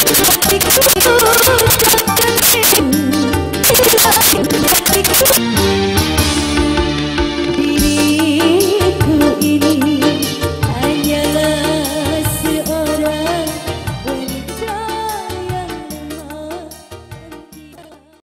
tic tac